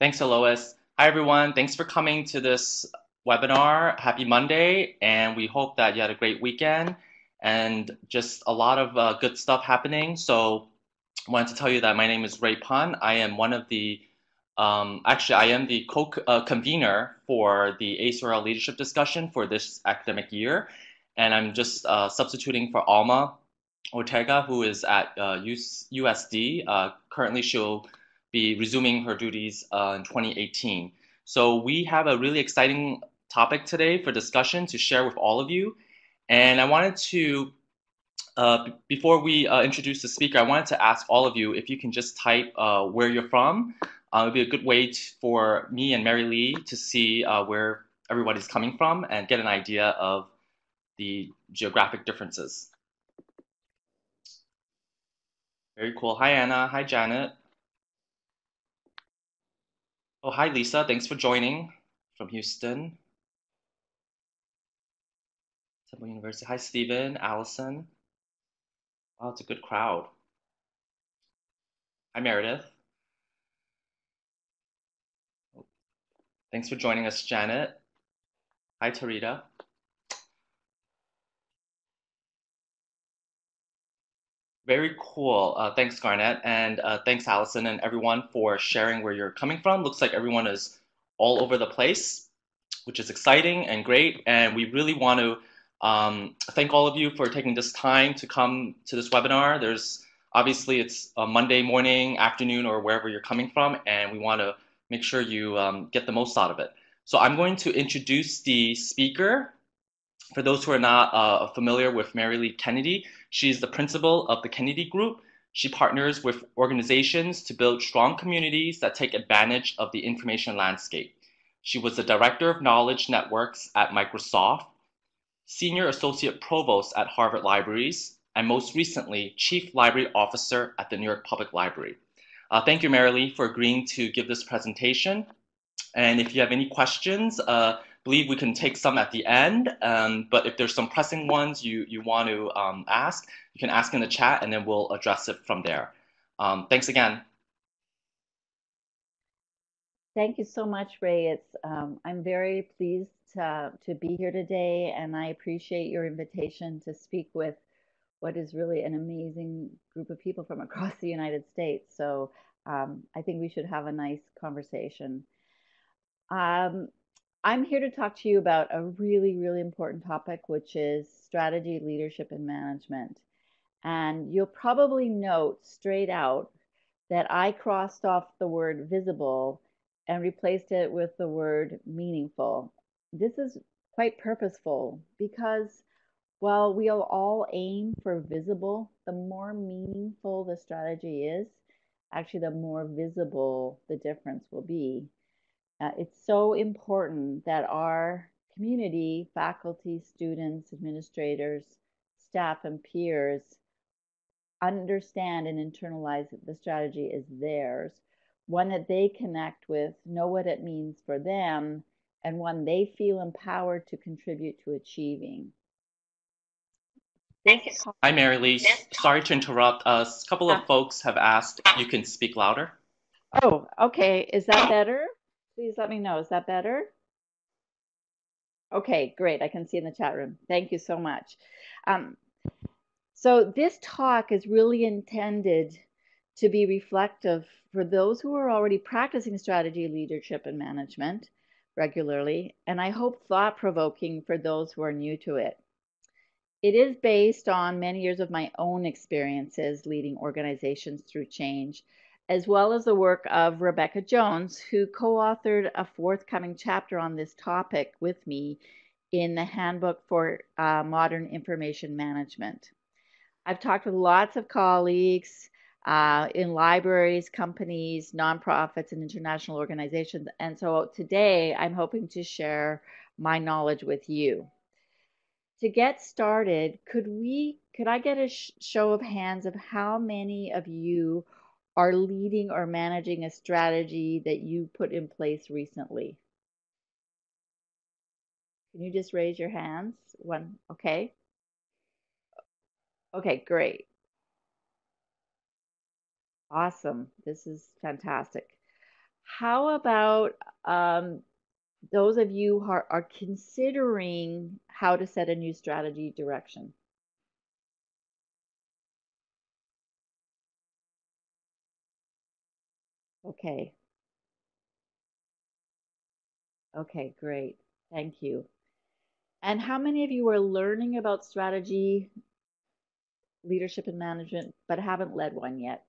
Thanks, Alois. Hi, everyone. Thanks for coming to this webinar. Happy Monday, and we hope that you had a great weekend and just a lot of uh, good stuff happening. So I wanted to tell you that my name is Ray Pun. I am one of the, um, actually, I am the co-convener uh, for the ACRL leadership discussion for this academic year. And I'm just uh, substituting for Alma Ortega, who is at uh, USD. Uh, currently, she'll be resuming her duties uh, in 2018. So we have a really exciting topic today for discussion to share with all of you. And I wanted to, uh, before we uh, introduce the speaker, I wanted to ask all of you if you can just type uh, where you're from. Uh, it would be a good way to, for me and Mary Lee to see uh, where everybody's coming from and get an idea of the geographic differences. Very cool. Hi, Anna. Hi, Janet. Oh, hi, Lisa. Thanks for joining from Houston. Temple University. Hi, Stephen, Allison. Oh, it's a good crowd. Hi, Meredith. Thanks for joining us, Janet. Hi, Tarita. Very cool. Uh, thanks, Garnett. And uh, thanks, Allison, and everyone for sharing where you're coming from. Looks like everyone is all over the place, which is exciting and great. And we really want to um, thank all of you for taking this time to come to this webinar. There's obviously it's a Monday morning, afternoon, or wherever you're coming from, and we want to make sure you um, get the most out of it. So I'm going to introduce the speaker. For those who are not uh, familiar with Mary Lee Kennedy, she's the principal of the Kennedy Group. She partners with organizations to build strong communities that take advantage of the information landscape. She was the director of knowledge networks at Microsoft, senior associate provost at Harvard Libraries, and most recently, chief library officer at the New York Public Library. Uh, thank you, Mary Lee, for agreeing to give this presentation. And if you have any questions, uh, believe we can take some at the end, um, but if there's some pressing ones you, you want to um, ask, you can ask in the chat and then we'll address it from there. Um, thanks again. Thank you so much, Ray. It's um, I'm very pleased to, to be here today, and I appreciate your invitation to speak with what is really an amazing group of people from across the United States. So um, I think we should have a nice conversation. Um, I'm here to talk to you about a really, really important topic, which is strategy, leadership, and management. And you'll probably note straight out that I crossed off the word visible and replaced it with the word meaningful. This is quite purposeful because while we'll all aim for visible, the more meaningful the strategy is, actually, the more visible the difference will be. Uh, it's so important that our community, faculty, students, administrators, staff, and peers understand and internalize that the strategy is theirs, one that they connect with, know what it means for them, and one they feel empowered to contribute to achieving. Thank you. Hi, Mary Lee. Sorry to interrupt. Us. A couple of folks have asked if you can speak louder. Oh, okay. Is that better? Please let me know. Is that better? Okay, great. I can see in the chat room. Thank you so much. Um, so this talk is really intended to be reflective for those who are already practicing strategy, leadership, and management regularly, and I hope thought-provoking for those who are new to it. It is based on many years of my own experiences leading organizations through change as well as the work of Rebecca Jones, who co authored a forthcoming chapter on this topic with me in the Handbook for uh, Modern Information Management. I've talked with lots of colleagues uh, in libraries, companies, nonprofits, and international organizations. And so today I'm hoping to share my knowledge with you. To get started, could we could I get a sh show of hands of how many of you are leading or managing a strategy that you put in place recently? Can you just raise your hands? One, okay. Okay, great. Awesome. This is fantastic. How about um, those of you who are, are considering how to set a new strategy direction? Okay. Okay, great. Thank you. And how many of you are learning about strategy, leadership, and management, but haven't led one yet?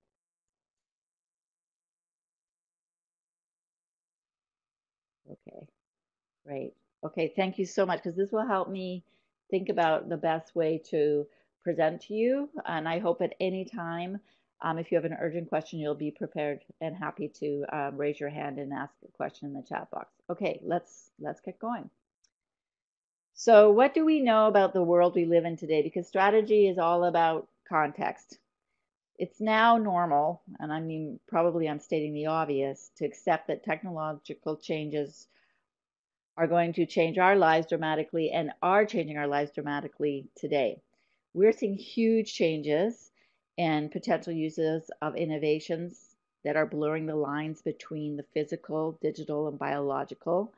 Okay, great. Okay, thank you so much because this will help me think about the best way to present to you. And I hope at any time, um, if you have an urgent question, you'll be prepared and happy to um, raise your hand and ask a question in the chat box. Okay, let's let's get going. So, what do we know about the world we live in today? Because strategy is all about context. It's now normal, and I mean, probably I'm stating the obvious, to accept that technological changes are going to change our lives dramatically and are changing our lives dramatically today. We're seeing huge changes and potential uses of innovations that are blurring the lines between the physical, digital, and biological.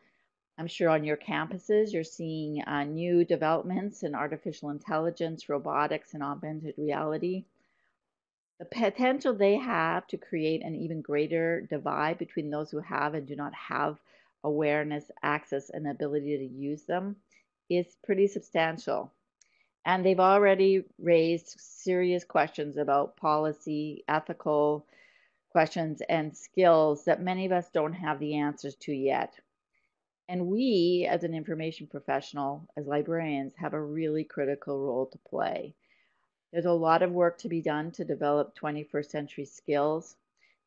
I'm sure on your campuses you're seeing uh, new developments in artificial intelligence, robotics, and augmented reality. The potential they have to create an even greater divide between those who have and do not have awareness, access, and ability to use them is pretty substantial. And they've already raised serious questions about policy, ethical questions, and skills that many of us don't have the answers to yet. And we, as an information professional, as librarians, have a really critical role to play. There's a lot of work to be done to develop 21st century skills,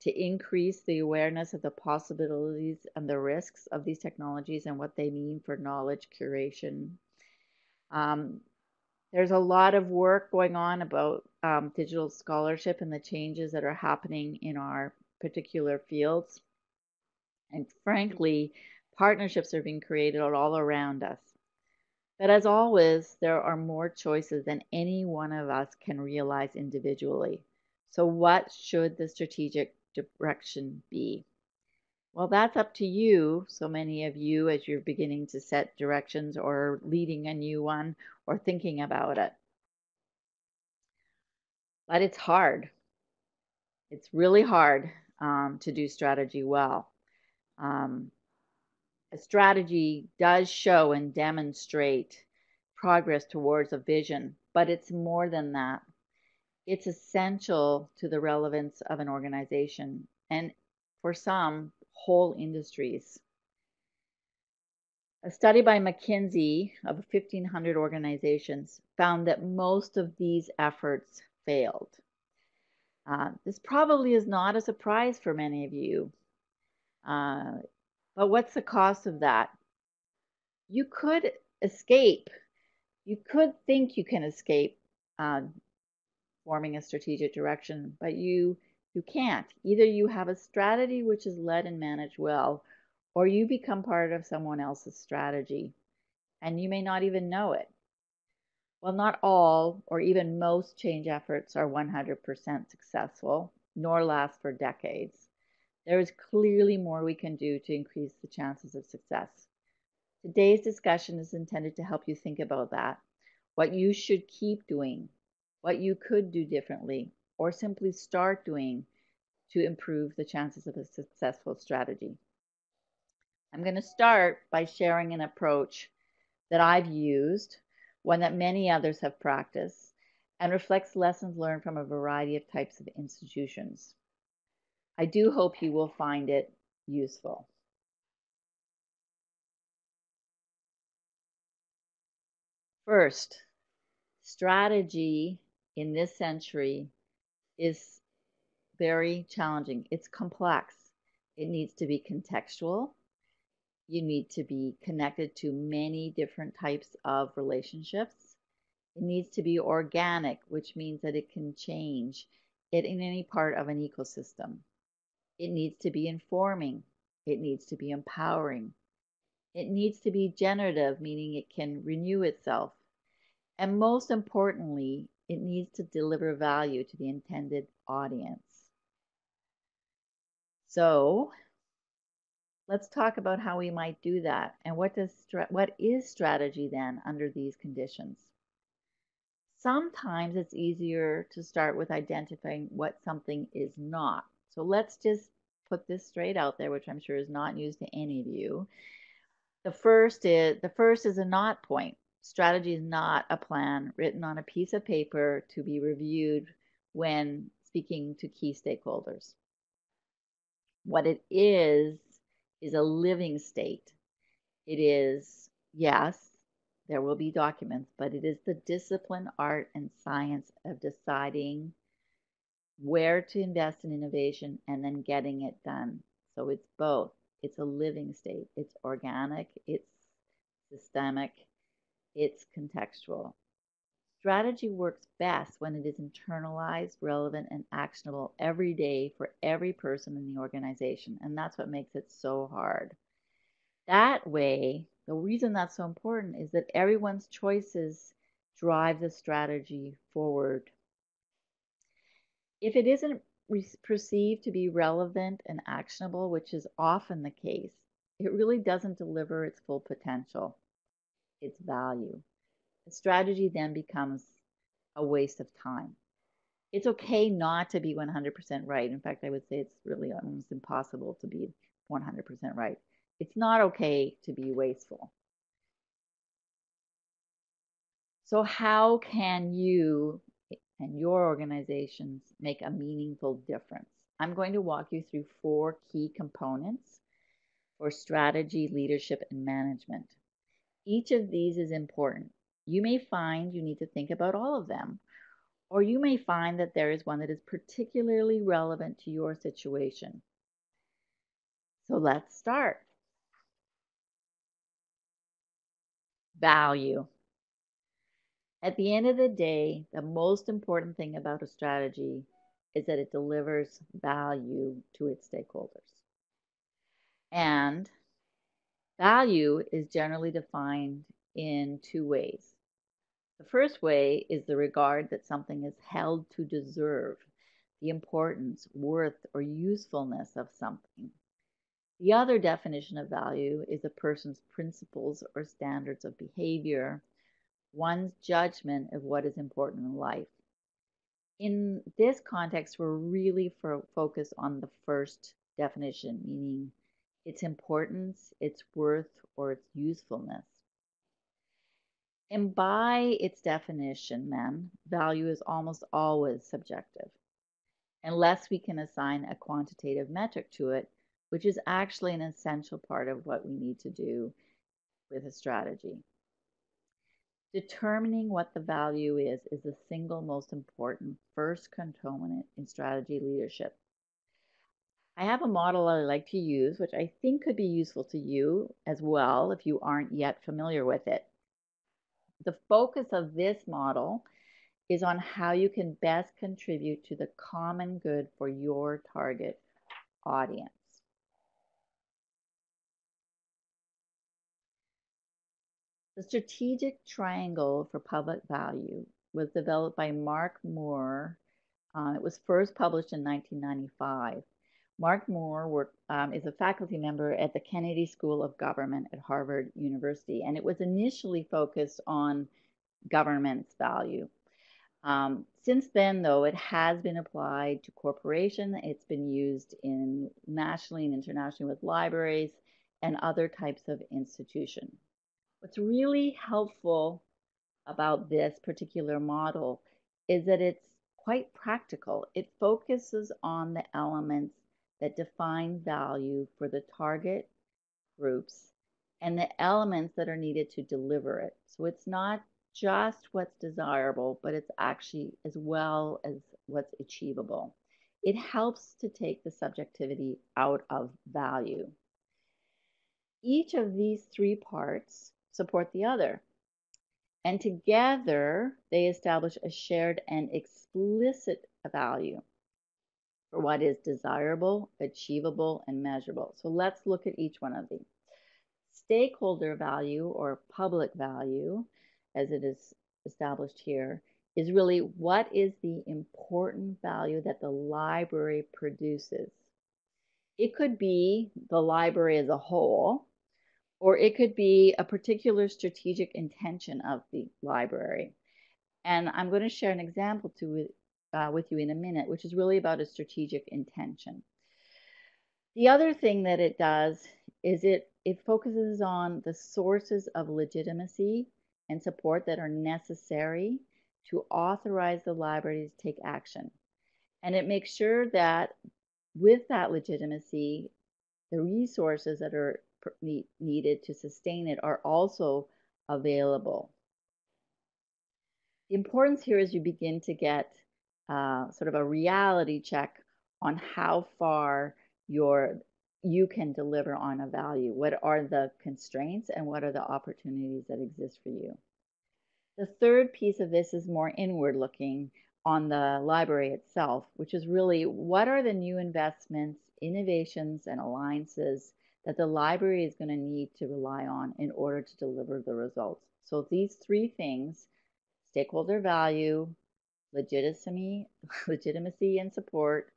to increase the awareness of the possibilities and the risks of these technologies and what they mean for knowledge curation. Um, there's a lot of work going on about um, digital scholarship and the changes that are happening in our particular fields. And frankly, Partnerships are being created all around us. But as always, there are more choices than any one of us can realize individually. So, what should the strategic direction be? Well, that's up to you. So many of you, as you're beginning to set directions or leading a new one or thinking about it. But it's hard. It's really hard um, to do strategy well. Um, a strategy does show and demonstrate progress towards a vision, but it's more than that. It's essential to the relevance of an organization and for some, whole industries. A study by McKinsey of 1,500 organizations found that most of these efforts failed. Uh, this probably is not a surprise for many of you. Uh, but what's the cost of that? You could escape. You could think you can escape uh, forming a strategic direction, but you you can't. Either you have a strategy which is led and managed well, or you become part of someone else's strategy, and you may not even know it. Well, not all or even most change efforts are 100% successful, nor last for decades. There is clearly more we can do to increase the chances of success. Today's discussion is intended to help you think about that, what you should keep doing, what you could do differently, or simply start doing to improve the chances of a successful strategy. I'm going to start by sharing an approach that I've used, one that many others have practiced, and reflects lessons learned from a variety of types of institutions. I do hope you will find it useful. First, strategy in this century is very challenging. It's complex. It needs to be contextual. You need to be connected to many different types of relationships. It needs to be organic, which means that it can change it in any part of an ecosystem. It needs to be informing. It needs to be empowering. It needs to be generative, meaning it can renew itself. And most importantly, it needs to deliver value to the intended audience. So, Let's talk about how we might do that and what does what is strategy then under these conditions. Sometimes it's easier to start with identifying what something is not. So let's just put this straight out there, which I'm sure is not news to any of you. The first is the first is a not point. Strategy is not a plan written on a piece of paper to be reviewed when speaking to key stakeholders. What it is is a living state. It is, yes, there will be documents, but it is the discipline, art, and science of deciding where to invest in innovation and then getting it done. So it's both. It's a living state. It's organic, it's systemic, it's contextual. Strategy works best when it is internalized, relevant, and actionable every day for every person in the organization. And that's what makes it so hard. That way, the reason that's so important is that everyone's choices drive the strategy forward. If it isn't perceived to be relevant and actionable, which is often the case, it really doesn't deliver its full potential, its value. Strategy then becomes a waste of time. It's okay not to be 100% right. In fact, I would say it's really almost impossible to be 100% right. It's not okay to be wasteful. So, how can you and your organizations make a meaningful difference? I'm going to walk you through four key components for strategy, leadership, and management. Each of these is important. You may find you need to think about all of them, or you may find that there is one that is particularly relevant to your situation. So let's start. Value. At the end of the day, the most important thing about a strategy is that it delivers value to its stakeholders. And value is generally defined in two ways. The first way is the regard that something is held to deserve, the importance, worth, or usefulness of something. The other definition of value is a person's principles or standards of behavior, one's judgment of what is important in life. In this context, we're really for, focused on the first definition, meaning its importance, its worth, or its usefulness. And by its definition, then, value is almost always subjective, unless we can assign a quantitative metric to it, which is actually an essential part of what we need to do with a strategy. Determining what the value is is the single most important first component in strategy leadership. I have a model I like to use, which I think could be useful to you as well if you aren't yet familiar with it. The focus of this model is on how you can best contribute to the common good for your target audience. The strategic triangle for public value was developed by Mark Moore. Uh, it was first published in 1995. Mark Moore um, is a faculty member at the Kennedy School of Government at Harvard University, and it was initially focused on government's value. Um, since then, though, it has been applied to corporation. It's been used in nationally and internationally with libraries and other types of institution. What's really helpful about this particular model is that it's quite practical. It focuses on the elements that define value for the target groups and the elements that are needed to deliver it. So it's not just what's desirable, but it's actually as well as what's achievable. It helps to take the subjectivity out of value. Each of these three parts support the other. And together, they establish a shared and explicit value for what is desirable, achievable, and measurable. So let's look at each one of these. Stakeholder value or public value, as it is established here, is really what is the important value that the library produces. It could be the library as a whole, or it could be a particular strategic intention of the library. And I'm going to share an example to, uh, with you in a minute, which is really about a strategic intention. The other thing that it does is it, it focuses on the sources of legitimacy and support that are necessary to authorize the library to take action. And it makes sure that with that legitimacy, the resources that are needed to sustain it are also available. The importance here is you begin to get uh, sort of a reality check on how far your you can deliver on a value. What are the constraints and what are the opportunities that exist for you? The third piece of this is more inward looking on the library itself, which is really what are the new investments, innovations, and alliances that the library is going to need to rely on in order to deliver the results. So these three things, stakeholder value, legitimacy, legitimacy and support,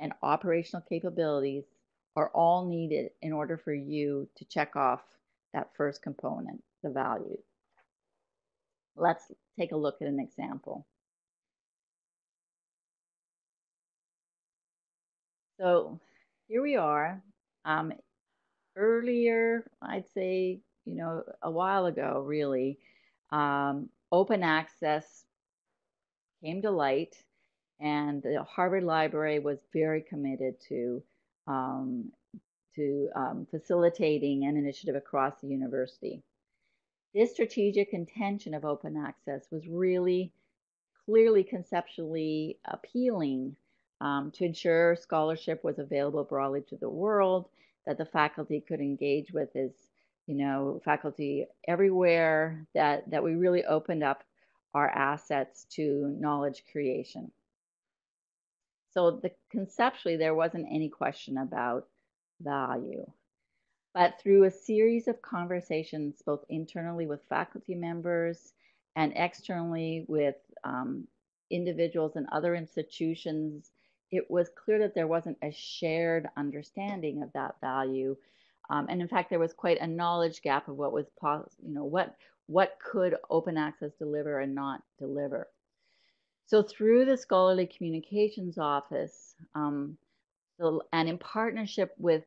and operational capabilities are all needed in order for you to check off that first component, the value. Let's take a look at an example. So here we are. Um, earlier, I'd say, you know, a while ago, really, um, open access came to light, and the Harvard Library was very committed to um, to um, facilitating an initiative across the university. This strategic intention of open access was really clearly conceptually appealing um, to ensure scholarship was available broadly to the world that the faculty could engage with is, you know, faculty everywhere, that, that we really opened up our assets to knowledge creation. So the, conceptually, there wasn't any question about value. But through a series of conversations, both internally with faculty members and externally with um, individuals and other institutions it was clear that there wasn't a shared understanding of that value. Um, and in fact, there was quite a knowledge gap of what was possible, you know, what, what could open access deliver and not deliver. So through the Scholarly Communications Office, um, so, and in partnership with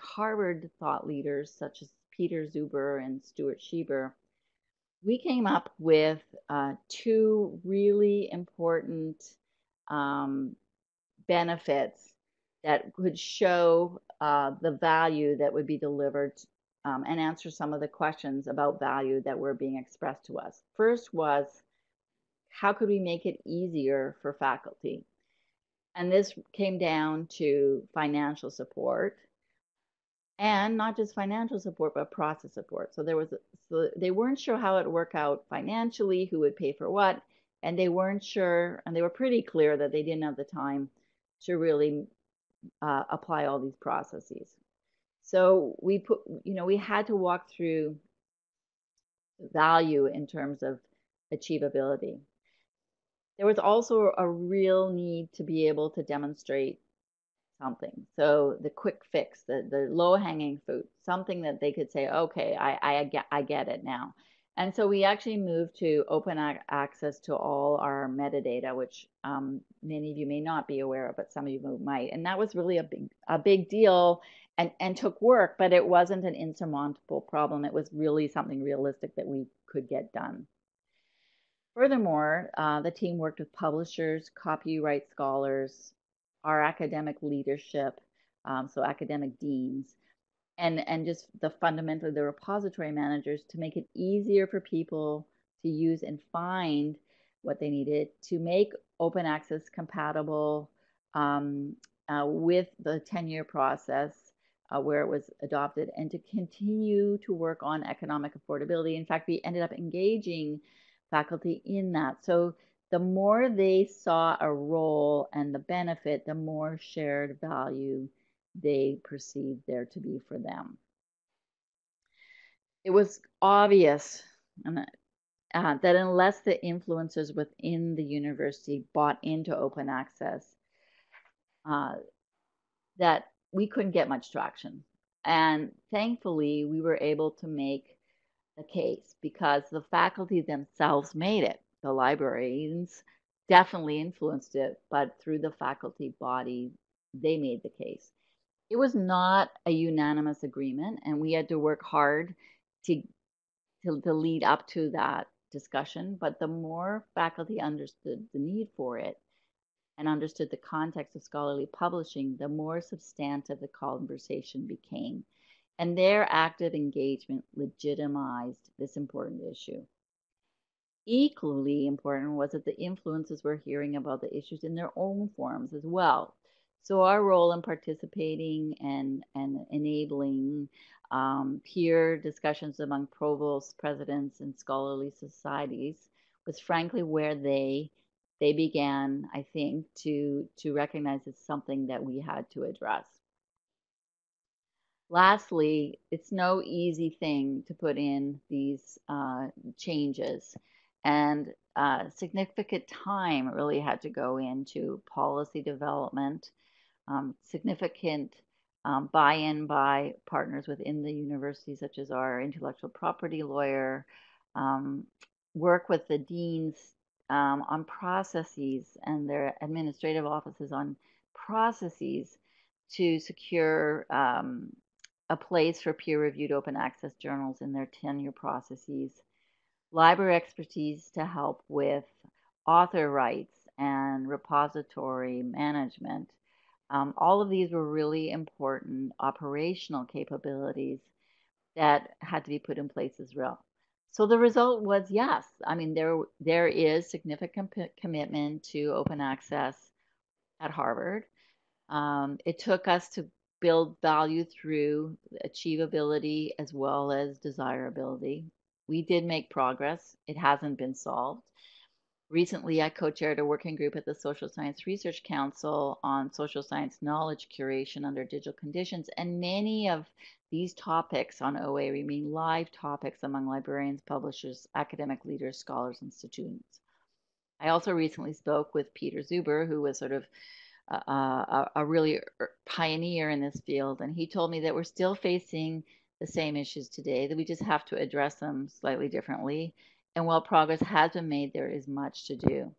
Harvard thought leaders such as Peter Suber and Stuart Shieber, we came up with uh, two really important um, benefits that could show uh, the value that would be delivered um, and answer some of the questions about value that were being expressed to us. First was, how could we make it easier for faculty? And this came down to financial support and not just financial support, but process support. So there was, so they weren't sure how it would work out financially, who would pay for what, and they weren't sure, and they were pretty clear that they didn't have the time to really uh, apply all these processes. So we put, you know, we had to walk through value in terms of achievability. There was also a real need to be able to demonstrate something. So the quick fix, the, the low hanging fruit, something that they could say, okay, I, I, get, I get it now. And so we actually moved to open access to all our metadata, which um, many of you may not be aware of, but some of you might. And that was really a big, a big deal and, and took work, but it wasn't an insurmountable problem. It was really something realistic that we could get done. Furthermore, uh, the team worked with publishers, copyright scholars, our academic leadership, um, so academic deans, and and just the fundamentally the repository managers to make it easier for people to use and find what they needed to make open access compatible um, uh, with the 10-year process uh, where it was adopted and to continue to work on economic affordability. In fact, we ended up engaging faculty in that. So the more they saw a role and the benefit, the more shared value they perceived there to be for them. It was obvious uh, that unless the influencers within the university bought into open access, uh, that we couldn't get much traction. And thankfully, we were able to make the case because the faculty themselves made it. The librarians definitely influenced it, but through the faculty body, they made the case. It was not a unanimous agreement, and we had to work hard to, to, to lead up to that discussion. But the more faculty understood the need for it and understood the context of scholarly publishing, the more substantive the conversation became. And their active engagement legitimized this important issue. Equally important was that the influences were hearing about the issues in their own forms as well. So our role in participating and, and enabling um, peer discussions among provosts, presidents, and scholarly societies was frankly where they they began, I think, to to recognize it's something that we had to address. Lastly, it's no easy thing to put in these uh, changes, and uh, significant time really had to go into policy development um, significant um, buy-in by partners within the university, such as our intellectual property lawyer, um, work with the deans um, on processes and their administrative offices on processes to secure um, a place for peer-reviewed open access journals in their tenure processes, library expertise to help with author rights and repository management, um, all of these were really important operational capabilities that had to be put in place as well. So the result was yes. I mean, there there is significant commitment to open access at Harvard. Um, it took us to build value through achievability as well as desirability. We did make progress. It hasn't been solved. Recently, I co chaired a working group at the Social Science Research Council on social science knowledge curation under digital conditions. And many of these topics on OA remain live topics among librarians, publishers, academic leaders, scholars, and students. I also recently spoke with Peter Suber, who was sort of a, a really er, pioneer in this field. And he told me that we're still facing the same issues today, that we just have to address them slightly differently and while progress has been made, there is much to do.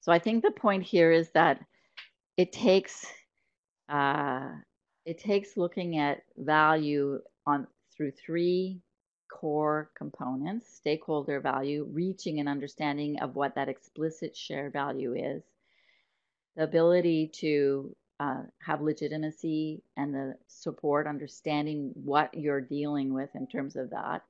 So I think the point here is that it takes uh, it takes looking at value on through three core components: stakeholder value, reaching an understanding of what that explicit shared value is, the ability to uh, have legitimacy and the support, understanding what you're dealing with in terms of that,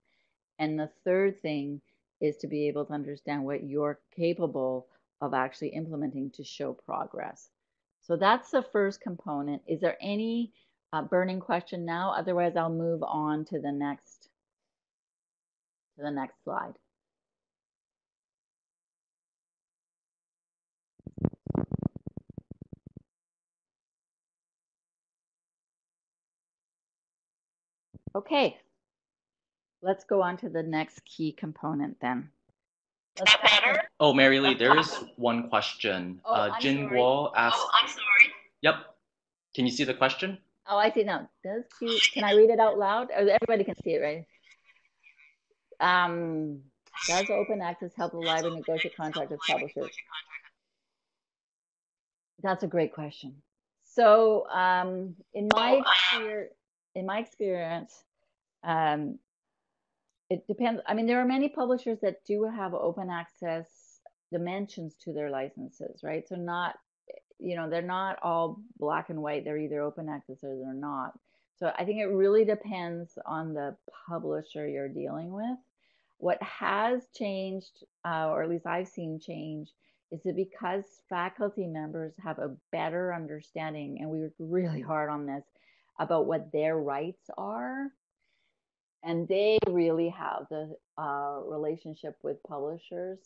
and the third thing is to be able to understand what you're capable of actually implementing to show progress. So that's the first component. Is there any uh, burning question now? Otherwise, I'll move on to the next to the next slide. Okay, Let's go on to the next key component then. Let's that better? Oh, Mary Lee, there is one question. Oh, uh, Jin Guo asked. Oh, I'm sorry. Yep. Can you see the question? Oh, I see now. Does Q, can I read it out loud? Everybody can see it, right? Um, does open access help the library negotiate contract with publishers? That's a great question. So, um, in my experience, in my experience, um, it depends. I mean, there are many publishers that do have open access dimensions to their licenses, right? So not, you know, they're not all black and white. They're either open access or they're not. So I think it really depends on the publisher you're dealing with. What has changed, uh, or at least I've seen change, is that because faculty members have a better understanding, and we work really hard on this, about what their rights are and they really have the uh, relationship with publishers.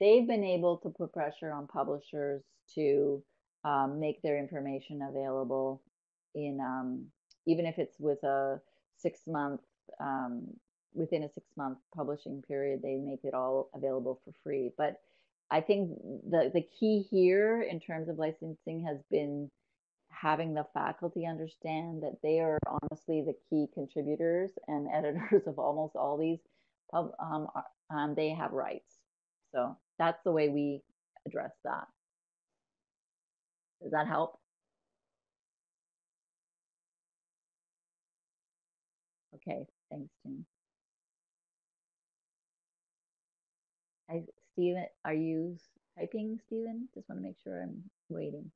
They've been able to put pressure on publishers to um, make their information available in um, even if it's with a six month um, within a six month publishing period, they make it all available for free. But I think the the key here in terms of licensing has been having the faculty understand that they are honestly the key contributors and editors of almost all these um, um, they have rights. So that's the way we address that. Does that help? Okay, thanks, Tim. I, Stephen, are you typing, Stephen? Just want to make sure I'm waiting.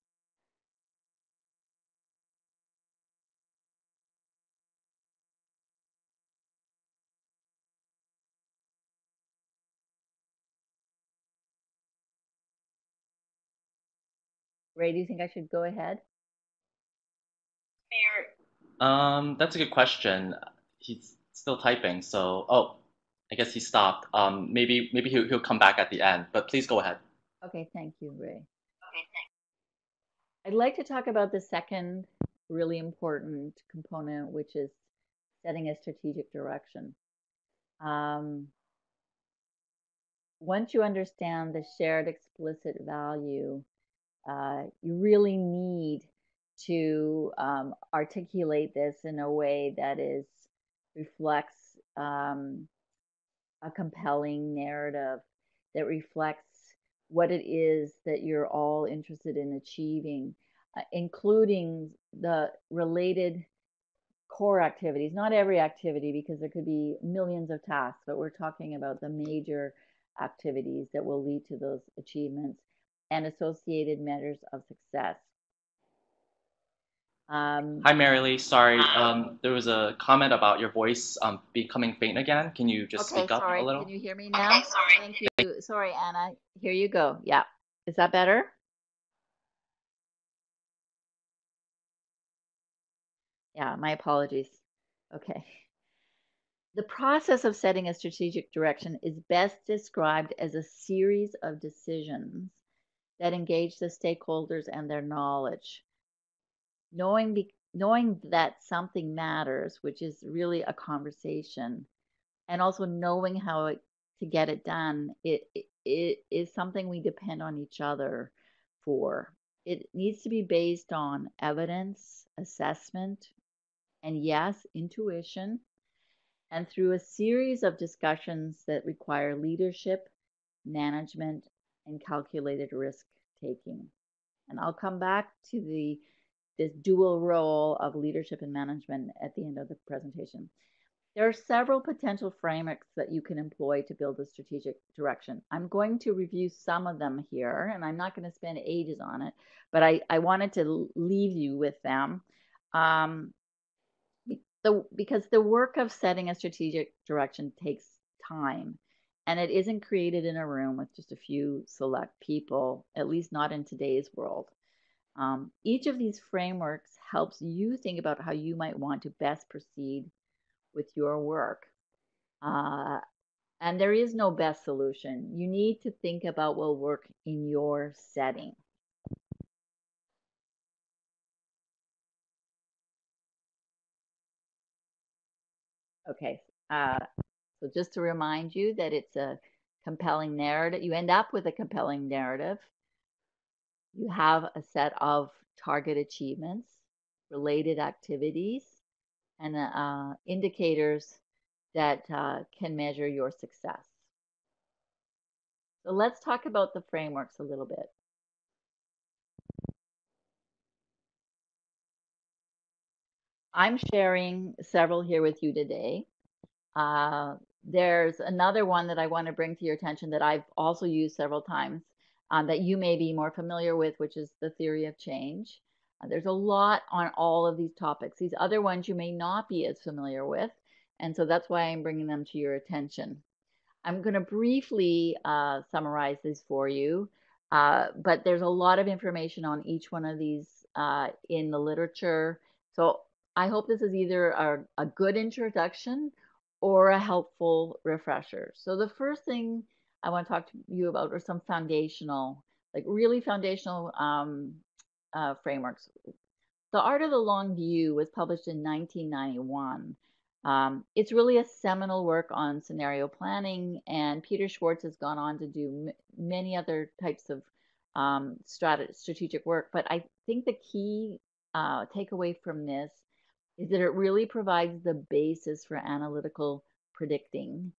Ray, do you think I should go ahead? Um, that's a good question. He's still typing, so oh, I guess he stopped. Um, maybe maybe he'll he'll come back at the end. But please go ahead. Okay, thank you, Ray. Okay, thanks. I'd like to talk about the second really important component, which is setting a strategic direction. Um, once you understand the shared explicit value, uh, you really need to um, articulate this in a way that is reflects um, a compelling narrative that reflects what it is that you're all interested in achieving, uh, including the related core activities, not every activity, because there could be millions of tasks, but we're talking about the major activities that will lead to those achievements and associated measures of success. Um, Hi, Mary Lee. Sorry, um, there was a comment about your voice um, becoming faint again. Can you just okay, speak up sorry. a little? Can you hear me now? Okay, now? sorry. Thank you. Sorry, Anna. Here you go. Yeah. Is that better? Yeah, my apologies. Okay. The process of setting a strategic direction is best described as a series of decisions that engage the stakeholders and their knowledge. Knowing, be, knowing that something matters, which is really a conversation, and also knowing how it, to get it done, it, it, it is something we depend on each other for. It needs to be based on evidence, assessment, and yes, intuition, and through a series of discussions that require leadership, management, and calculated risk taking. And I'll come back to the this dual role of leadership and management at the end of the presentation. There are several potential frameworks that you can employ to build a strategic direction. I'm going to review some of them here, and I'm not going to spend ages on it, but I, I wanted to leave you with them. Um, the, because the work of setting a strategic direction takes time and it isn't created in a room with just a few select people, at least not in today's world. Um, each of these frameworks helps you think about how you might want to best proceed with your work. Uh, and there is no best solution. You need to think about what will work in your setting. Okay, uh, so just to remind you that it's a compelling narrative, you end up with a compelling narrative. You have a set of target achievements, related activities, and uh, indicators that uh, can measure your success. So let's talk about the frameworks a little bit. I'm sharing several here with you today. Uh, there's another one that I want to bring to your attention that I've also used several times um, that you may be more familiar with, which is the theory of change. Uh, there's a lot on all of these topics. These other ones you may not be as familiar with, and so that's why I'm bringing them to your attention. I'm going to briefly uh, summarize this for you, uh, but there's a lot of information on each one of these uh, in the literature. So I hope this is either a, a good introduction or a helpful refresher. So the first thing I want to talk to you about are some foundational, like really foundational um, uh, frameworks. The Art of the Long View was published in 1991. Um, it's really a seminal work on scenario planning, and Peter Schwartz has gone on to do many other types of um, strat strategic work. But I think the key uh, take away from this is that it really provides the basis for analytical predicting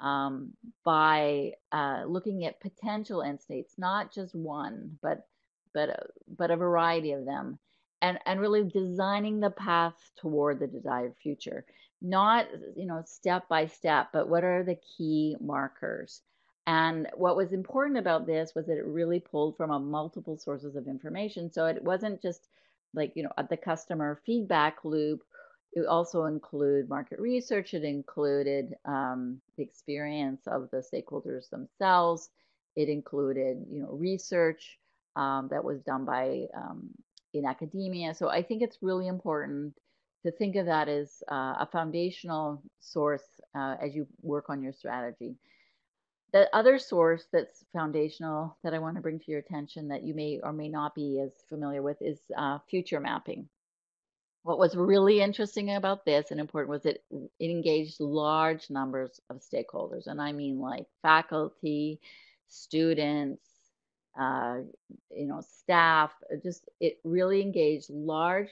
um, by uh, looking at potential end states, not just one, but but uh, but a variety of them, and and really designing the path toward the desired future. Not you know step by step, but what are the key markers? And what was important about this was that it really pulled from a multiple sources of information. So it wasn't just like you know at the customer feedback loop it also included market research. It included um, the experience of the stakeholders themselves. It included, you know, research um, that was done by um, in academia. So I think it's really important to think of that as uh, a foundational source uh, as you work on your strategy. The other source that's foundational that I want to bring to your attention that you may or may not be as familiar with is uh, future mapping. What was really interesting about this and important was that it engaged large numbers of stakeholders, and I mean like faculty, students, uh, you know, staff. Just it really engaged large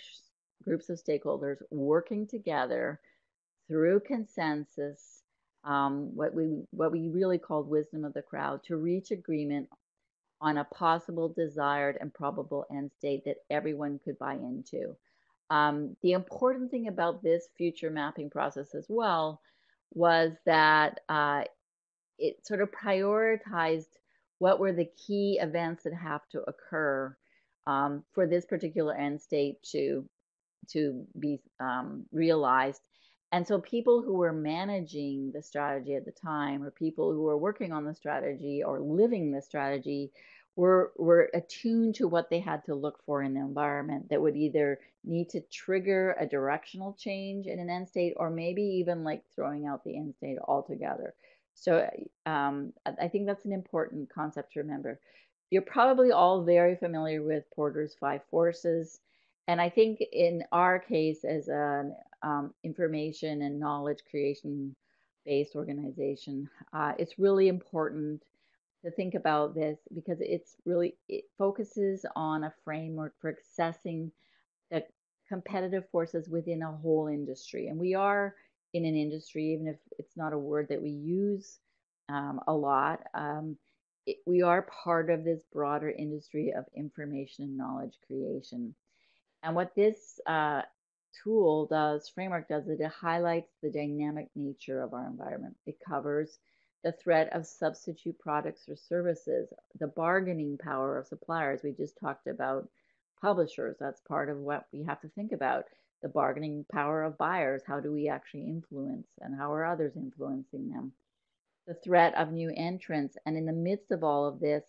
groups of stakeholders working together through consensus. Um, what we what we really called wisdom of the crowd to reach agreement on a possible desired and probable end state that everyone could buy into. Um, the important thing about this future mapping process as well was that uh, it sort of prioritized what were the key events that have to occur um, for this particular end state to to be um, realized. And so people who were managing the strategy at the time, or people who were working on the strategy or living the strategy, were were attuned to what they had to look for in the environment that would either need to trigger a directional change in an end state or maybe even like throwing out the end state altogether. So um, I think that's an important concept to remember. You're probably all very familiar with Porter's five forces. And I think in our case, as an um, information and knowledge creation based organization, uh, it's really important to think about this because it's really it focuses on a framework for assessing the competitive forces within a whole industry. And we are in an industry even if it's not a word that we use um, a lot um, it, we are part of this broader industry of information and knowledge creation and what this uh, tool does framework does it, it highlights the dynamic nature of our environment it covers the threat of substitute products or services, the bargaining power of suppliers. We just talked about publishers. That's part of what we have to think about. The bargaining power of buyers. How do we actually influence and how are others influencing them? The threat of new entrants. And in the midst of all of this,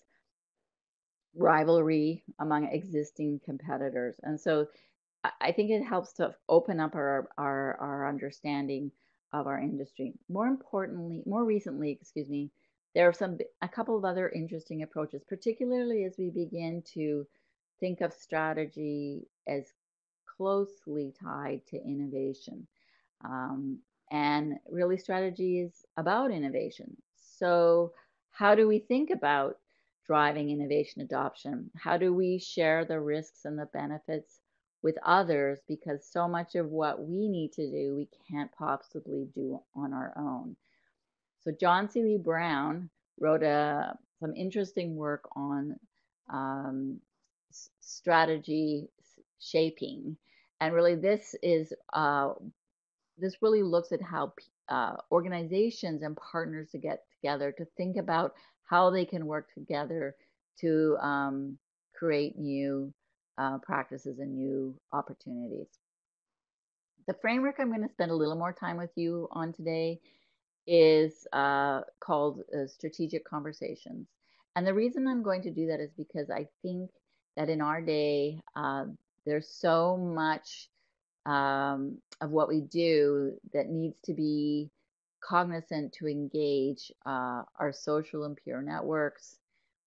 rivalry among existing competitors. And so I think it helps to open up our, our, our understanding of our industry. More importantly, more recently, excuse me, there are some a couple of other interesting approaches, particularly as we begin to think of strategy as closely tied to innovation. Um, and really, strategy is about innovation. So, how do we think about driving innovation adoption? How do we share the risks and the benefits with others because so much of what we need to do we can't possibly do on our own. So John Seely Brown wrote a, some interesting work on um, strategy shaping, and really this is uh, this really looks at how uh, organizations and partners to get together to think about how they can work together to um, create new uh, practices and new opportunities. The framework I'm going to spend a little more time with you on today is uh, called uh, Strategic Conversations. And the reason I'm going to do that is because I think that in our day, uh, there's so much um, of what we do that needs to be cognizant to engage uh, our social and peer networks,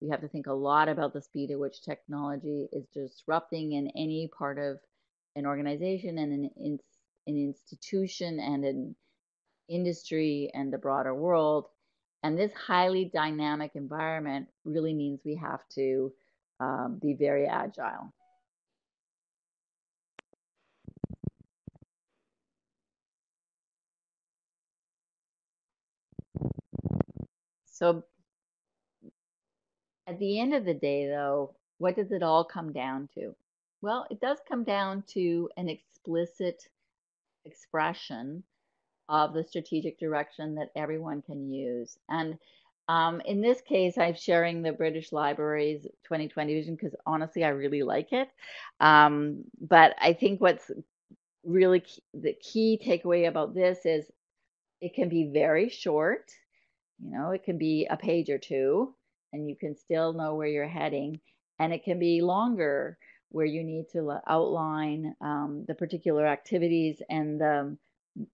we have to think a lot about the speed at which technology is disrupting in any part of an organization and an, in, an institution and an industry and the broader world. And this highly dynamic environment really means we have to um, be very agile. So at the end of the day, though, what does it all come down to? Well, it does come down to an explicit expression of the strategic direction that everyone can use. And um, in this case, I'm sharing the British Library's 2020 vision because honestly, I really like it. Um, but I think what's really key, the key takeaway about this is it can be very short. You know, it can be a page or two, and you can still know where you're heading. And it can be longer, where you need to outline um, the particular activities and the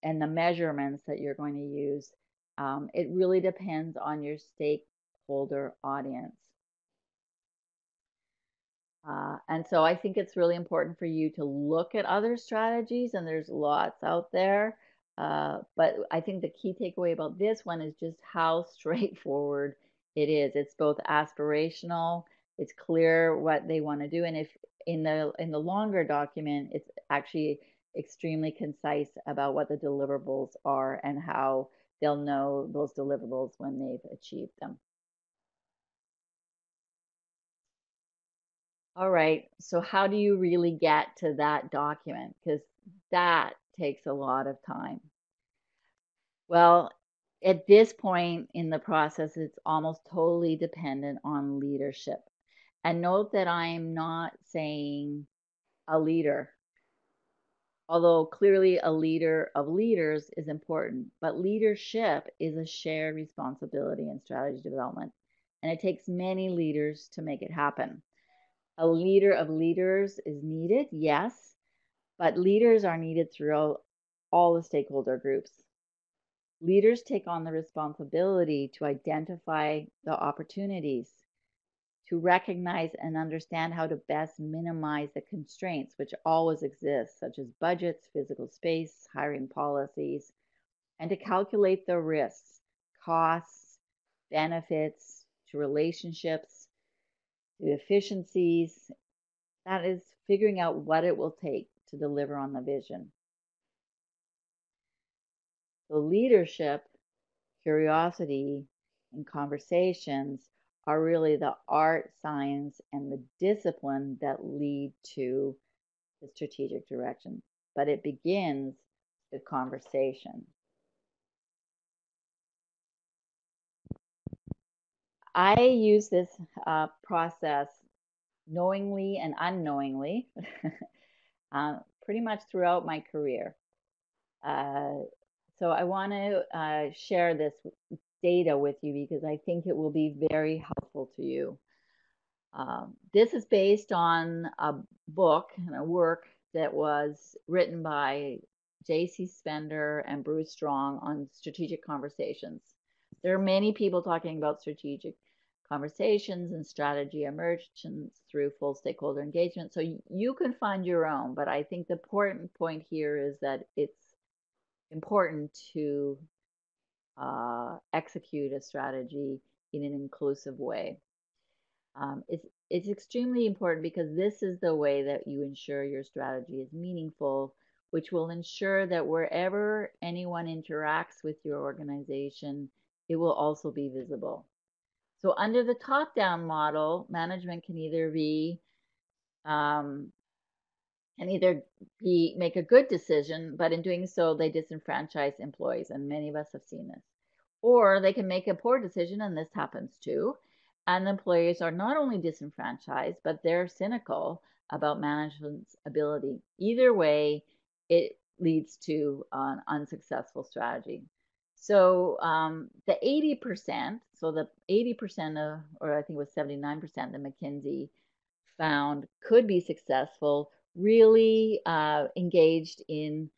and the measurements that you're going to use. Um, it really depends on your stakeholder audience. Uh, and so I think it's really important for you to look at other strategies, and there's lots out there. Uh, but I think the key takeaway about this one is just how straightforward it is. It's both aspirational, it's clear what they want to do, and if in the in the longer document, it's actually extremely concise about what the deliverables are and how they'll know those deliverables when they've achieved them. All right, so how do you really get to that document? Because that takes a lot of time. Well, at this point in the process, it's almost totally dependent on leadership. And note that I'm not saying a leader although clearly a leader of leaders is important, but leadership is a shared responsibility in strategy development, and it takes many leaders to make it happen. A leader of leaders is needed, yes, but leaders are needed throughout all the stakeholder groups. Leaders take on the responsibility to identify the opportunities, to recognize and understand how to best minimize the constraints which always exist, such as budgets, physical space, hiring policies, and to calculate the risks, costs, benefits to relationships, to efficiencies. That is figuring out what it will take to deliver on the vision. So, leadership, curiosity, and conversations are really the art, science, and the discipline that lead to the strategic direction. But it begins with conversation. I use this uh, process knowingly and unknowingly uh, pretty much throughout my career. Uh, so I want to uh, share this data with you because I think it will be very helpful to you. Um, this is based on a book and a work that was written by J.C. Spender and Bruce Strong on strategic conversations. There are many people talking about strategic conversations and strategy emergence through full stakeholder engagement. So you can find your own, but I think the important point here is that it's important to uh, execute a strategy in an inclusive way. Um, it's, it's extremely important because this is the way that you ensure your strategy is meaningful, which will ensure that wherever anyone interacts with your organization, it will also be visible. So under the top-down model, management can either be um, can either be make a good decision, but in doing so, they disenfranchise employees, and many of us have seen this. Or they can make a poor decision, and this happens too. And the employees are not only disenfranchised, but they're cynical about management's ability. Either way, it leads to an unsuccessful strategy. So um, the 80%, so the 80% of, or I think it was 79% that McKinsey found could be successful really uh, engaged in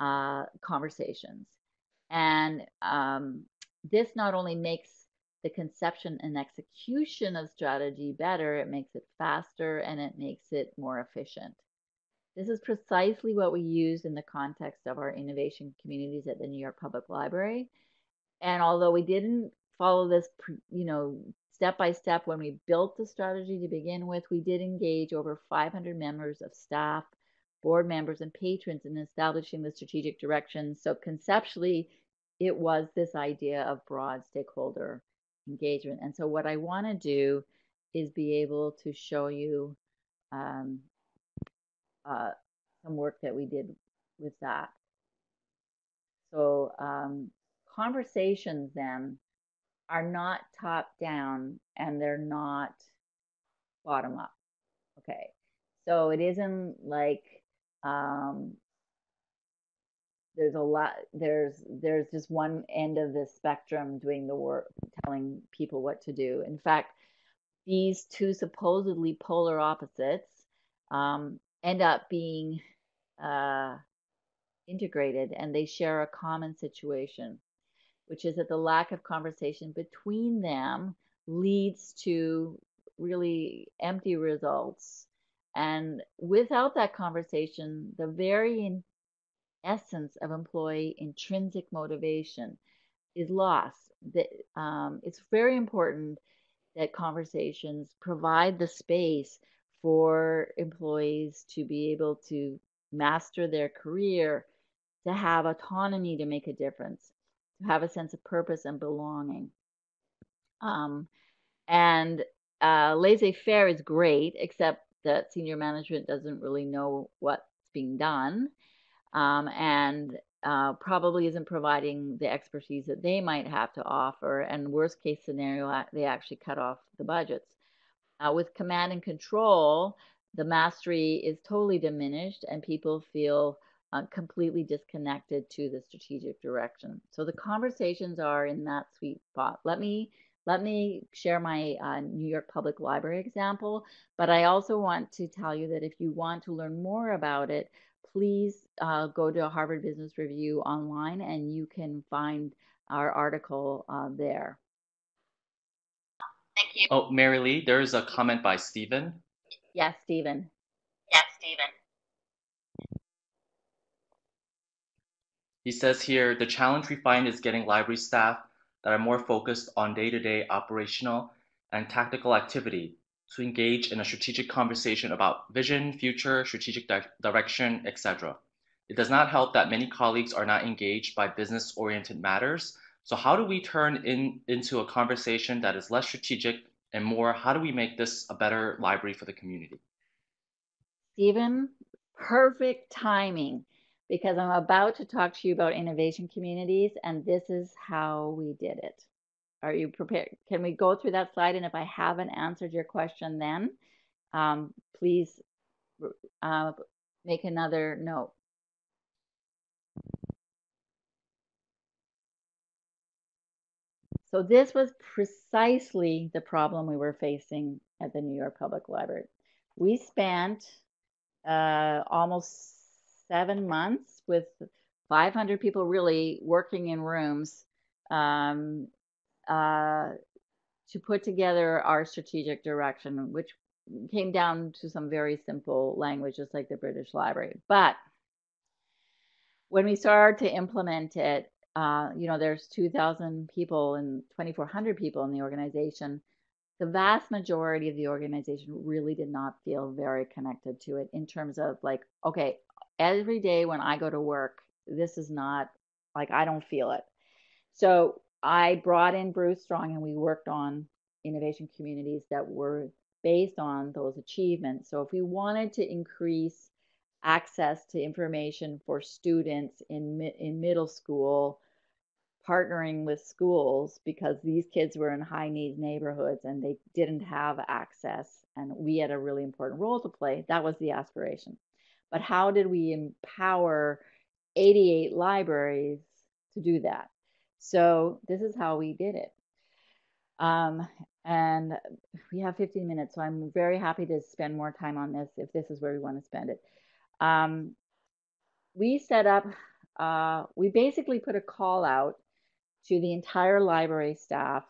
uh, conversations. And um, this not only makes the conception and execution of strategy better, it makes it faster and it makes it more efficient. This is precisely what we use in the context of our innovation communities at the New York Public Library. And although we didn't follow this, you know, Step by step, when we built the strategy to begin with, we did engage over 500 members of staff, board members, and patrons in establishing the strategic direction. So conceptually, it was this idea of broad stakeholder engagement. And so, what I want to do is be able to show you um, uh, some work that we did with that. So, um, conversations then are not top down and they're not bottom up. Okay. So it isn't like um, there's a lot there's there's just one end of the spectrum doing the work telling people what to do in fact these two supposedly polar opposites um, end up being uh, integrated and they share a common situation which is that the lack of conversation between them leads to really empty results and without that conversation the very essence of employee intrinsic motivation is lost. That um, it's very important that conversations provide the space for employees to be able to master their career, to have autonomy to make a difference, to have a sense of purpose and belonging. Um, and uh, laissez faire is great, except that senior management doesn't really know what's being done um, and uh, probably isn't providing the expertise that they might have to offer. And worst case scenario, they actually cut off the budgets. Uh, with command and control, the mastery is totally diminished, and people feel uh, completely disconnected to the strategic direction. So the conversations are in that sweet spot. Let me let me share my uh, New York Public Library example, but I also want to tell you that if you want to learn more about it, please uh, go to Harvard Business Review online and you can find our article uh, there. Thank you. Oh, Mary Lee, there's a comment by Stephen. Yes, Stephen. Yes, Stephen. He says here the challenge we find is getting library staff that are more focused on day to day operational and tactical activity to engage in a strategic conversation about vision, future, strategic di- direction, etc. It does not help that many colleagues are not engaged by business oriented matters. So, how do we turn in, into a conversation that is less strategic and more how do we make this a better library for the community? Stephen, perfect timing because I'm about to talk to you about innovation communities, and this is how we did it. Are you prepared? Can we go through that slide? And if I haven't answered your question then, um, please uh, make another note. So this was precisely the problem we were facing at the New York Public Library. We spent uh, almost seven months with 500 people really working in rooms um, uh, to put together our strategic direction, which came down to some very simple language, just like the British Library. But when we started to implement it, uh, you know, there's 2,000 people and 2,400 people in the organization. The vast majority of the organization really did not feel very connected to it in terms of like, okay, every day when I go to work, this is not like I don't feel it. So I brought in Bruce Strong and we worked on innovation communities that were based on those achievements. So if we wanted to increase access to information for students in in middle school, partnering with schools because these kids were in high needs neighborhoods and they didn't have access and we had a really important role to play. That was the aspiration. But how did we empower 88 libraries to do that? So this is how we did it. Um, and we have 15 minutes, so I'm very happy to spend more time on this if this is where we want to spend it. Um, we set up, uh, we basically put a call out to the entire library staff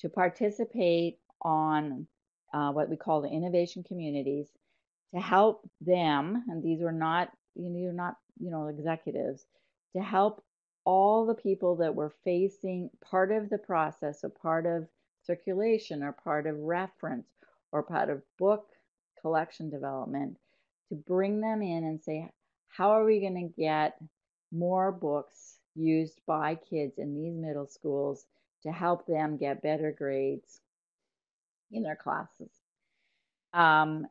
to participate on uh, what we call the innovation communities to help them, and these were not, you know, you're not, you know, executives, to help all the people that were facing part of the process or part of circulation or part of reference or part of book collection development to bring them in and say, how are we going to get more books used by kids in these middle schools to help them get better grades in their classes. Um,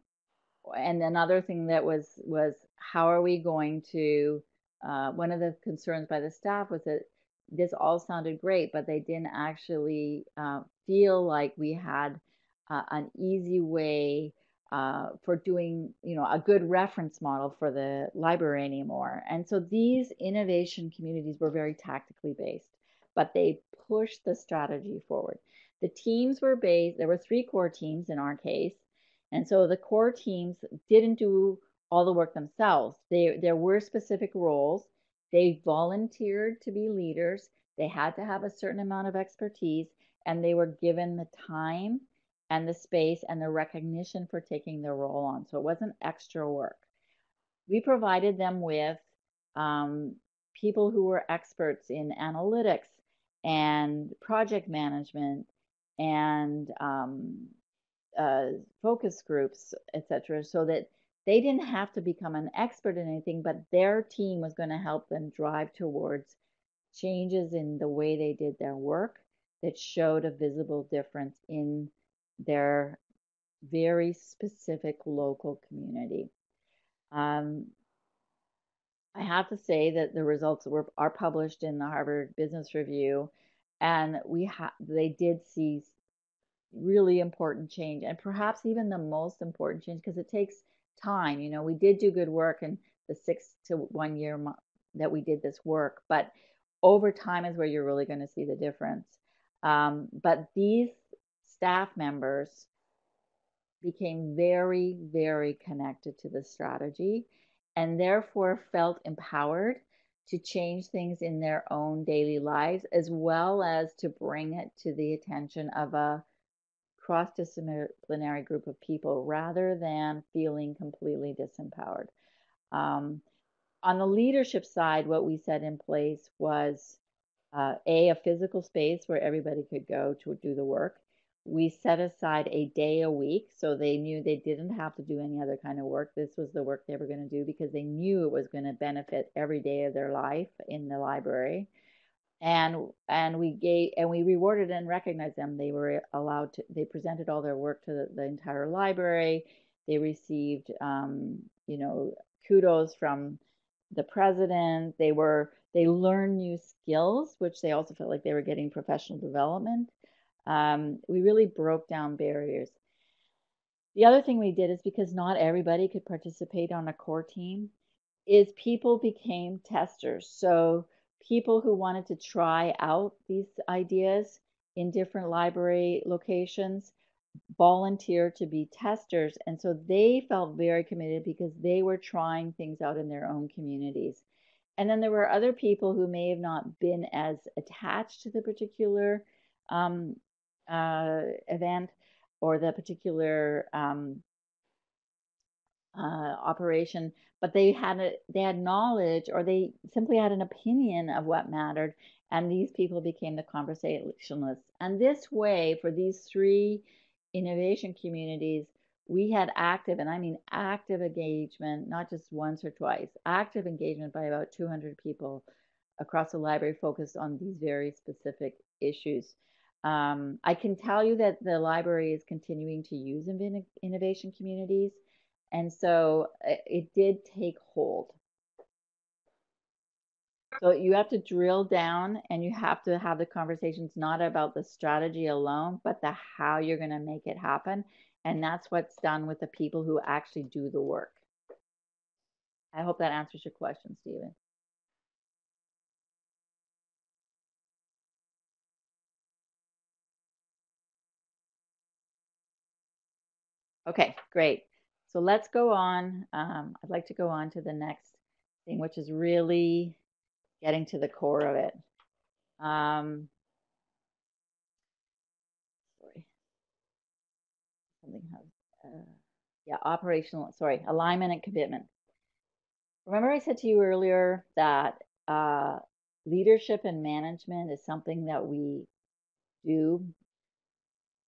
and another thing that was was how are we going to uh, one of the concerns by the staff was that this all sounded great, but they didn't actually uh, feel like we had uh, an easy way uh, for doing, you know, a good reference model for the library anymore. And so these innovation communities were very tactically based, but they pushed the strategy forward. The teams were based, there were three core teams in our case. And so the core teams didn't do all the work themselves. They, there were specific roles. They volunteered to be leaders. They had to have a certain amount of expertise, and they were given the time and the space and the recognition for taking their role on. So it wasn't extra work. We provided them with um, people who were experts in analytics and project management and um, uh, focus groups, etc., so that they didn't have to become an expert in anything, but their team was going to help them drive towards changes in the way they did their work that showed a visible difference in their very specific local community. Um, I have to say that the results were are published in the Harvard Business Review, and we ha- they did see really important change, and perhaps even the most important change because it takes time. You know, we did do good work in the six to one year mo- that we did this work, but over time is where you're really going to see the difference. Um, but these staff members became very, very connected to the strategy and therefore felt empowered to change things in their own daily lives as well as to bring it to the attention of a cross disciplinary group of people rather than feeling completely disempowered. Um, on the leadership side, what we set in place was uh, a a physical space where everybody could go to do the work. We set aside a day a week so they knew they didn't have to do any other kind of work. This was the work they were going to do because they knew it was going to benefit every day of their life in the library. And and we gave and we rewarded and recognized them. They were allowed to. They presented all their work to the, the entire library. They received, um, you know, kudos from the president. They were they learned new skills, which they also felt like they were getting professional development. Um, we really broke down barriers. The other thing we did is because not everybody could participate on a core team, is people became testers. So people who wanted to try out these ideas in different library locations volunteer to be testers. And so they felt very committed because they were trying things out in their own communities. And then there were other people who may have not been as attached to the particular um, uh, event or the particular um, uh, operation, but they had a, they had knowledge or they simply had an opinion of what mattered, and these people became the conversationalists. And this way, for these three innovation communities, we had active, and I mean active engagement, not just once or twice, active engagement by about 200 people across the library focused on these very specific issues. Um, I can tell you that the library is continuing to use innovation communities, and so uh, it did take hold. So you have to drill down and you have to have the conversations not about the strategy alone, but the how you're going to make it happen. And that's what's done with the people who actually do the work. I hope that answers your question, Stephen. Okay, great. So let's go on. Um, I'd like to go on to the next thing, which is really getting to the core of it. Um, sorry, something has, uh, yeah, operational, sorry, alignment and commitment. Remember I said to you earlier that uh, leadership and management is something that we do.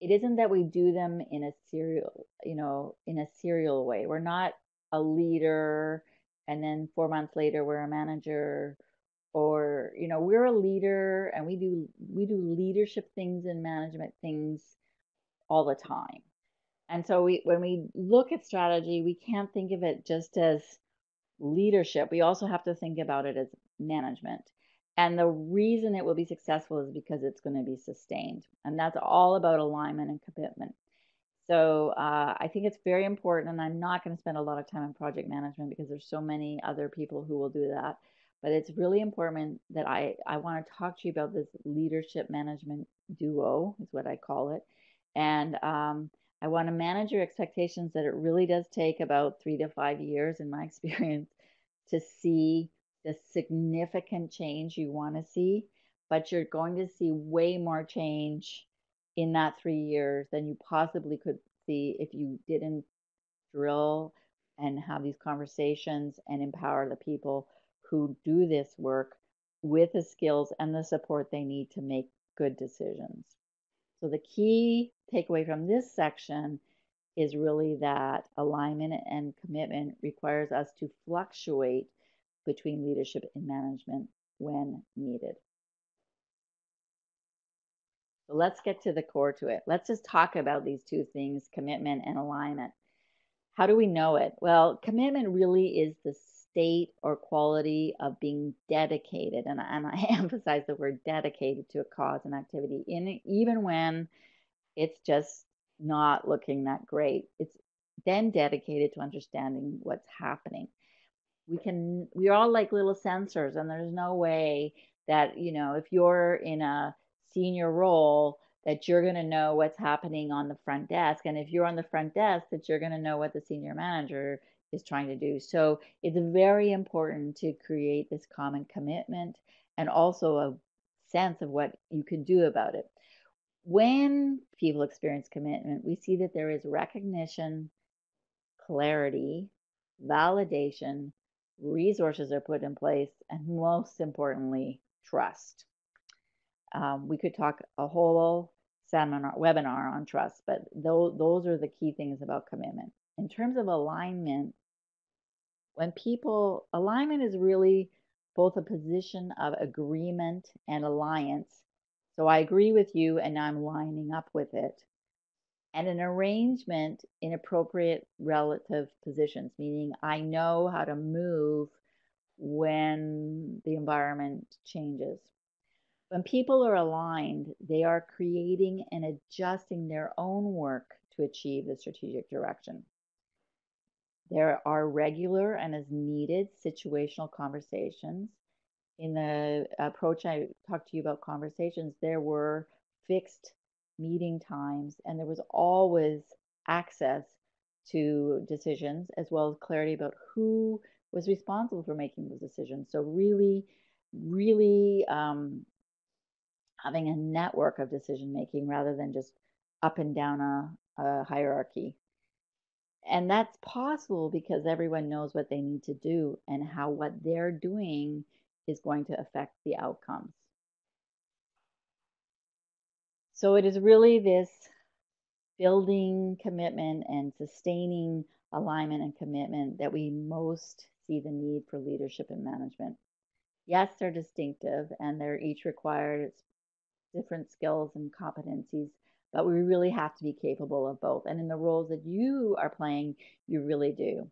It isn't that we do them in a serial, you know, in a serial way. We're not a leader and then four months later we're a manager or you know, we're a leader and we do we do leadership things and management things all the time. And so we when we look at strategy, we can't think of it just as leadership. We also have to think about it as management. And the reason it will be successful is because it's going to be sustained. And that's all about alignment and commitment. So uh, I think it's very important, and I'm not going to spend a lot of time on project management because there's so many other people who will do that. But it's really important that I, I want to talk to you about this leadership management duo, is what I call it. And um, I want to manage your expectations that it really does take about three to five years, in my experience, to see the significant change you want to see. But you're going to see way more change in that three years than you possibly could see if you didn't drill and have these conversations and empower the people who do this work with the skills and the support they need to make good decisions. So, the key takeaway from this section is really that alignment and commitment requires us to fluctuate between leadership and management when needed. So let's get to the core to it. Let's just talk about these two things commitment and alignment. How do we know it? Well, commitment really is the state or quality of being dedicated, and, and I emphasize the word dedicated to a cause and activity, in even when it's just not looking that great. It's then dedicated to understanding what's happening. We can, we're all like little sensors, and there's no way that, you know, if you're in a senior role that you're going to know what's happening on the front desk and if you're on the front desk that you're going to know what the senior manager is trying to do. So it's very important to create this common commitment and also a sense of what you can do about it. When people experience commitment we see that there is recognition clarity validation resources are put in place and most importantly trust um, we could talk a whole seminar, webinar on trust, but those, those are the key things about commitment. In terms of alignment, when people, alignment is really both a position of agreement and alliance. So I agree with you and I'm lining up with it. And an arrangement in appropriate relative positions, meaning I know how to move when the environment changes. When people are aligned, they are creating and adjusting their own work to achieve the strategic direction. There are regular and as needed situational conversations. In the approach I talked to you about conversations, there were fixed meeting times and there was always access to decisions as well as clarity about who was responsible for making those decisions. So, really, really um, having a network of decision making rather than just up and down a, a hierarchy. And that's possible because everyone knows what they need to do and how what they're doing is going to affect the outcomes. So it is really this building commitment and sustaining alignment and commitment that we most see the need for leadership and management. Yes, they're distinctive and they're each required different skills and competencies, but we really have to be capable of both. And in the roles that you are playing, you really do.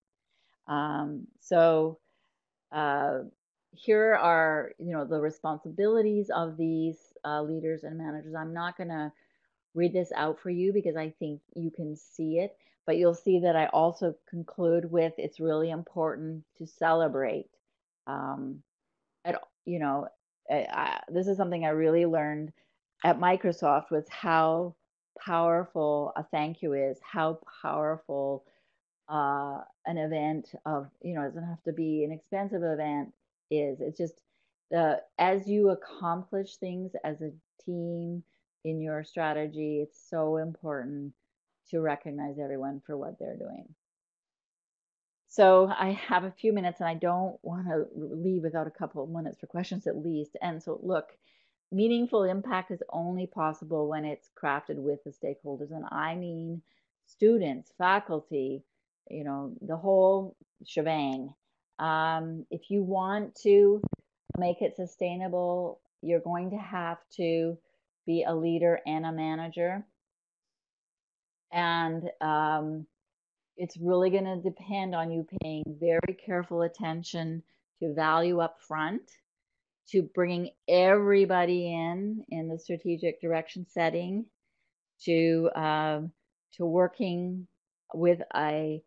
Um, so uh, here are, you know, the responsibilities of these uh, leaders and managers. I'm not going to read this out for you because I think you can see it, but you'll see that I also conclude with it's really important to celebrate. Um, at you know, I, this is something I really learned at Microsoft was how powerful a thank you is, how powerful uh, an event of, you know, it doesn't have to be an expensive event is. It's just the as you accomplish things as a team in your strategy, it's so important to recognize everyone for what they're doing. So I have a few minutes and I don't want to leave without a couple of minutes for questions at least. And so look, meaningful impact is only possible when it's crafted with the stakeholders and i mean students faculty you know the whole shebang um, if you want to make it sustainable, you're going to have to be a leader and a manager. And um, it's really going to depend on you paying very careful attention to value up front, to bringing everybody in in the strategic direction setting, to um, to working with a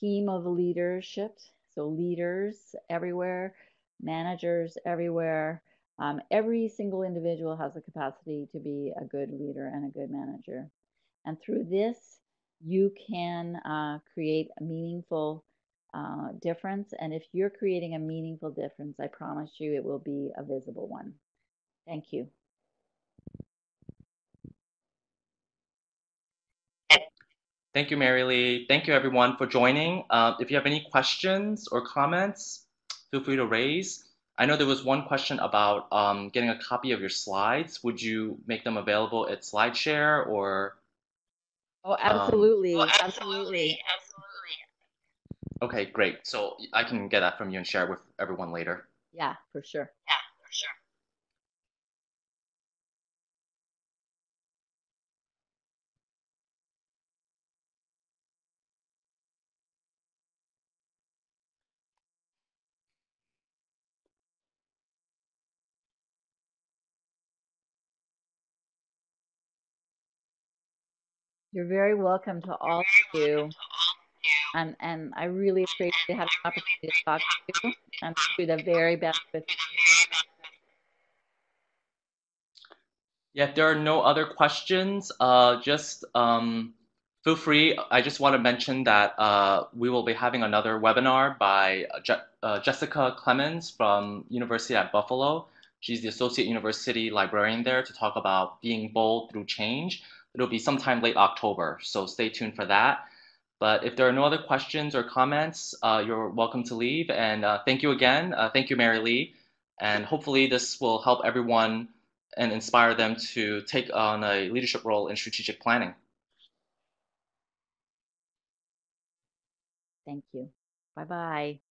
team of leadership, so leaders everywhere, managers everywhere. Um, every single individual has the capacity to be a good leader and a good manager. And through this, you can uh, create a meaningful uh, difference. And if you're creating a meaningful difference, I promise you it will be a visible one. Thank you. Thank you, Mary Lee. Thank you, everyone, for joining. Uh, if you have any questions or comments, feel free to raise. I know there was one question about um, getting a copy of your slides. Would you make them available at SlideShare or? Oh, absolutely. Oh, absolutely. absolutely. Absolutely. Okay, great. So I can get that from you and share it with everyone later. Yeah, for sure. Yeah, for sure. You're very welcome to all of you. welcome to all of you. And, and I really appreciate having the opportunity to talk to you and do the very best with Do the very best Yeah, if there are no other questions, uh, just um, feel free. I just want to mention that uh, we will be having another webinar by uh, Je uh, Jessica Clemons from University at Buffalo. She's the Associate University Librarian there to talk about being bold through change. It'll be sometime late October, so stay tuned for that. But if there are no other questions or comments, uh, you're welcome to leave. And uh, thank you again. Uh, thank you, Mary Lee. And hopefully this will help everyone and inspire them to take on a leadership role in strategic planning. Thank you. Bye bye.